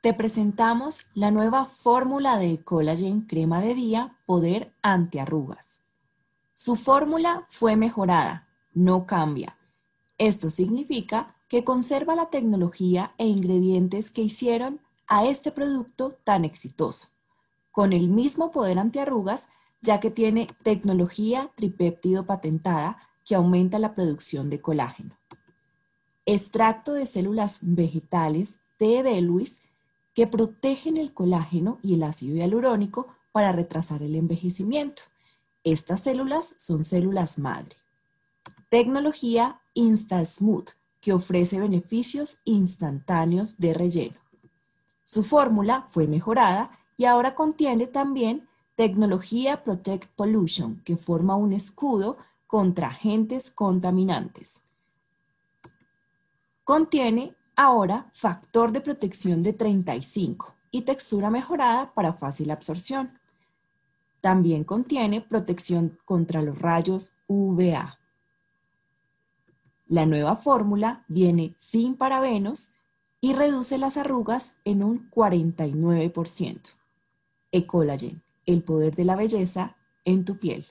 Te presentamos la nueva fórmula de Collagen Crema de Día Poder Antiarrugas. Su fórmula fue mejorada, no cambia. Esto significa que conserva la tecnología e ingredientes que hicieron a este producto tan exitoso, con el mismo poder antiarrugas, ya que tiene tecnología tripéptido patentada que aumenta la producción de colágeno. Extracto de células vegetales de Luis que protegen el colágeno y el ácido hialurónico para retrasar el envejecimiento. Estas células son células madre. Tecnología InstaSmooth, que ofrece beneficios instantáneos de relleno. Su fórmula fue mejorada y ahora contiene también tecnología Protect Pollution, que forma un escudo contra agentes contaminantes. Contiene Ahora, factor de protección de 35 y textura mejorada para fácil absorción. También contiene protección contra los rayos UVA. La nueva fórmula viene sin parabenos y reduce las arrugas en un 49%. Ecolagen, el poder de la belleza en tu piel.